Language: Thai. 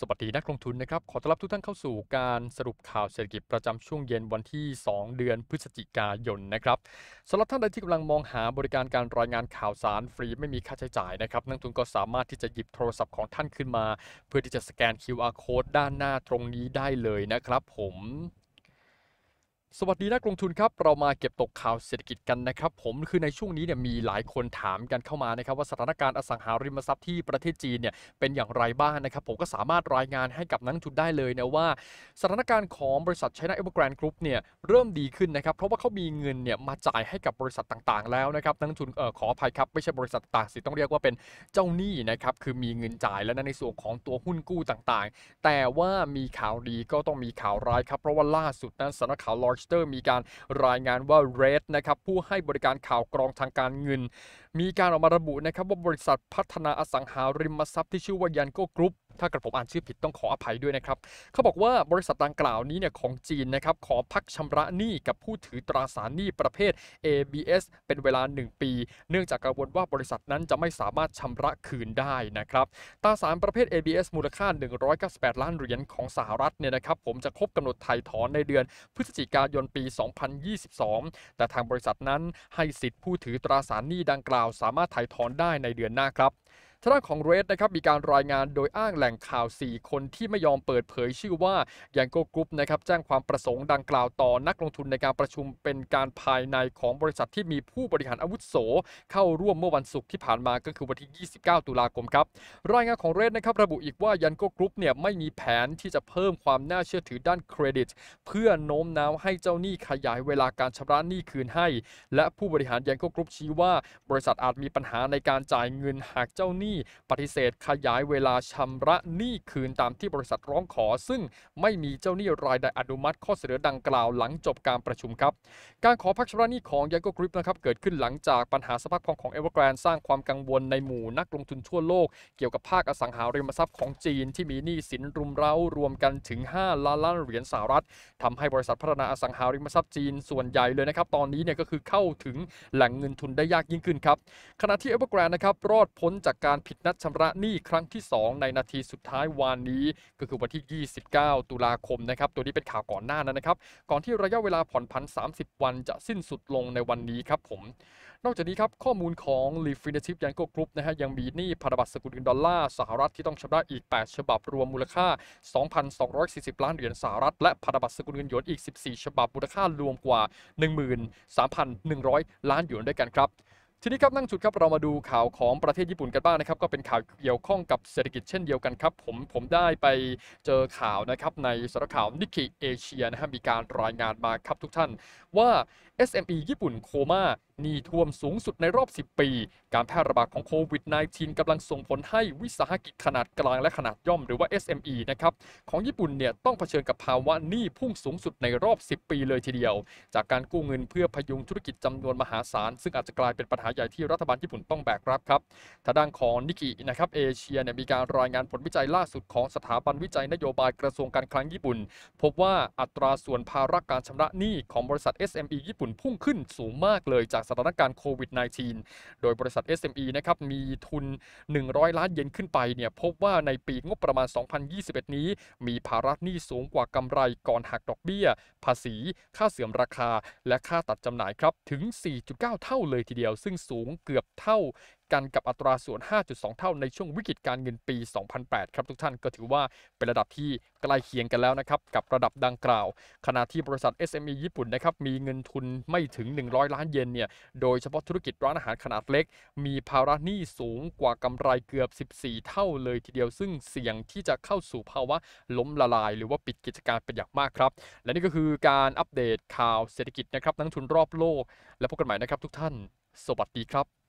สวัสดีนักลงทุนนะครับ ขอต้อนรับทุกท่านเข้าสู่การสรุปข่าวเศรษฐกิจประจำช่วงเย็นวันที่ 2 เดือนพฤศจิกายนนะครับสำหรับท่านใดที่กำลังมองหาบริการการรายงานข่าวสารฟรีไม่มีค่าใช้จ่ายนะครับ นักลงทุนก็สามารถที่จะหยิบโทรศัพท์ของท่านขึ้นมา เพื่อที่จะสแกน QR code ด้านหน้าตรงนี้ได้เลยนะครับผม สวัสดีนักลงทุนครับ เรามาเก็บตกข่าวเศรษฐกิจกันนะครับ ผมคือในช่วงนี้เนี่ยมีหลายคนถามกันเข้ามานะครับ ว่าสถานการณ์อสังหาริมทรัพย์ที่ประเทศจีนเนี่ยเป็นอย่างไรบ้างนะครับ ผมก็สามารถรายงานให้กับนักลงทุนได้เลยนะว่า สถานการณ์ของบริษัท China Evergrande Group เนี่ยเริ่มดีขึ้นนะครับ เพราะว่าเขามีเงินเนี่ยมาจ่ายให้กับบริษัทต่างๆ แล้วนะครับนักลงทุนเอ่อขออภัยครับไม่ใช่บริษัทต่างสิต้องเรียกว่าเป็นเจ้าหนี้นะครับคือมีเงินจ่ายแล้วนะในส่วนของตัวหุ้นกู้ต่างๆ แต่ว่ามีข่าวดีก็ต้องมีข่าวร้ายครับเพราะว่าล่าสุดนั้นสำนักข่าว l o r c h t e r มีการรายงานว่า Red นะครับผู้ให้บริการข่าวกรองทางการเงิน มีการออกมาระบุนะครับว่าบริษัทพัฒนาอสังหาริมทรัพย์ที่ชื่อว่ายันโกกรุ๊ป ถ้าเกิดผมอ่านชื่อผิดต้องขออภัยด้วยนะครับ เขาบอกว่าบริษัทดังกล่าวนี้เนี่ยของจีนนะครับขอพักชำระหนี้กับผู้ถือตราสารหนี้ประเภท ABS เป็นเวลา 1 ปี เนื่องจากกังวลว่าบริษัทนั้นจะไม่สามารถชำระคืนได้นะครับตราสารประเภท ABS มูลค่า 198 ล้านเหรียญของสหรัฐเนี่ยนะครับผมจะครบกำหนดไถ่ถอนในเดือนพฤศจิกายนปี 2022 แต่ทางบริษัทนั้นให้สิทธิผู้ถือตราสารหนี้ดังกล่าว สามารถไถ่ถอนได้ในเดือนหน้าครับ ทางด้านของ REDD นะครับมีการรายงานโดยอ้างแหล่งข่าว 4 คนที่ไม่ยอมเปิดเผยชื่อว่า Yango Group นะครับแจ้งความประสงค์ดังกล่าวต่อนักลงทุนในการประชุมเป็นการภายในของบริษัทที่มีผู้บริหารอาวุโส เข้าร่วมเมื่อวันศุกร์ที่ผ่านมาก็คือวันที่ 29 ตุลาคมครับรายงานของ REDD นะครับระบุอีกว่า Yango Group เนี่ยไม่มีแผนที่จะเพิ่มความน่าเชื่อถือด้านเครดิต เพื่อโน้มน้าวให้เจ้าหนี้ขยายเวลาการชำระหนี้คืนให้ และผู้บริหาร Yango Group ชี้ว่า บริษัทอาจมีปัญหาในการจ่ายเงินหากเจ้าหนี้ปฏิเสธขยายเวลาชำระหนี้คืนตามที่บริษัทร้องขอ ซึ่งไม่มีเจ้าหนี้รายใดอนุมัติข้อเสนอดังกล่าวหลังจบการประชุมครับ การขอพักชำระหนี้ของ Yango Group นะครับเกิดขึ้นหลังจากปัญหาสภาพคล่องของเอเวอร์แกรนสร้างความกังวลในหมู่นักลงทุนทั่วโลก เกี่ยวกับภาคอสังหาริมทรัพย์ของจีนที่มีหนี้สินรุมเร้ารวมกันถึง 5 ล้านล้านเหรียญสหรัฐทำให้บริษัทพัฒนาอสังหาริมทรัพย์จีนส่วนใหญ่เลยนะครับตอนนี้เนี่ยก็คือเข้าถึงแหล่งเงินทุนได้ยากยิ่งขึ้นครับขณะที่เอเวอร์แกรนนะครับรอดพ้นจากการผิดนัดชำระหนี้ครั้งที่ 2 ในนาทีสุดท้ายวานนี้ ก็คือวันที่ 29 ตุลาคมนะครับตัวนี้เป็นข่าวก่อนหน้านั้นนะครับก่อนที่ระยะเวลาผ่อนผัน 30 วันจะสิ้นสุดลงในวันนี้ครับผมนอกจากนี้ครับข้อมูลของ l e f i n a t i v e Yanko Group นะฮะยังมีหนี้พันธบัตรสกุลเงินดอลลาร์สหรัฐที่ต้องชำระอีก 8 ฉบับรวมมูลค่า 2,240 ล้านเหรียญสหรัฐ และพันธบัตรสกุลเงินหยวนอีก 14 ฉบับมูลค่ารวมกว่า 13,100 ล้านหยวนด้วยกันครับ ทีนี้ครับนั่งจุดครับเรามาดูข่าวของประเทศญี่ปุ่นกันบ้างนะครับ ก็เป็นข่าวเกี่ยวข้องกับเศรษฐกิจเช่นเดียวกันครับ ผมผมได้ไปเจอข่าวนะครับในสารข่าวนิกเกเอเชียนะฮะมีการรายงานมาครับทุกท่านว่า SME ญี่ปุ่นโคม่าหนี้ท่วมสูงสุดในรอบ 10 ปี การแพร่ระบาดของโควิด -19 กำลังส่งผลให้วิสาหกิจขนาดกลางและขนาดย่อมหรือว่า SME นะครับของญี่ปุ่นเนี่ยต้องเผชิญกับภาวะหนี้พุ่งสูงสุดในรอบ 10 ปีเลยทีเดียว จากการกู้เงินเพื่อพยุงธุรกิจจำนวนมหาศาล ซึ่งอาจจะกลายเป็นปัญหาใหญ่ที่รัฐบาลญี่ปุ่นต้องแบกรับครับทางด้านของนิกินะครับเอเชียเนี่ยมีการรายงานผลวิจัยล่าสุดของสถาบันวิจัยนโยบายกระทรวงการคลังญี่ปุ่น พบว่าอัตราส่วนภาระการชำระหนี้ของบริษัท SME ญี่ปุ่นพุ่งขึ้นสูงมากเลยจากสถานการณ์โควิด -19 โดยบริษัท SME นะครับมีทุน 100 ล้านเยนขึ้นไปเนี่ยพบว่าในปีงบประมาณ 2021 นี้ มีภาระหนี้สูงกว่ากำไรก่อนหักดอกเบี้ย ภาษี ค่าเสื่อมราคา และค่าตัดจำหน่ายครับถึง 4.9 เท่าเลยทีเดียว ซึ่งสูงเกือบเท่า กันกับอัตราส่วน 5.2 เท่าในช่วงวิกฤตการเงินปี 2008 ครับทุกท่านก็ถือว่าเป็นระดับที่ใกล้เคียงกันแล้วนะครับกับระดับดังกล่าว ขณะที่บริษัท SME ญี่ปุ่นนะครับมีเงินทุนไม่ถึง 100 ล้านเยนเนี่ยโดยเฉพาะธุรกิจร้านอาหารขนาดเล็ก มีภาระหนี้สูงกว่ากำไรเกือบ 14 เท่าเลยทีเดียว ซึ่งเสี่ยงที่จะเข้าสู่ภาวะล้มละลาย หรือว่าปิดกิจการเป็นอย่างมากครับ และนี่ก็คือการอัปเดตข่าวเศรษฐกิจนะครับนักทุนรอบโลก และพบกันใหม่นะครับทุกท่าน สวัสดีครับ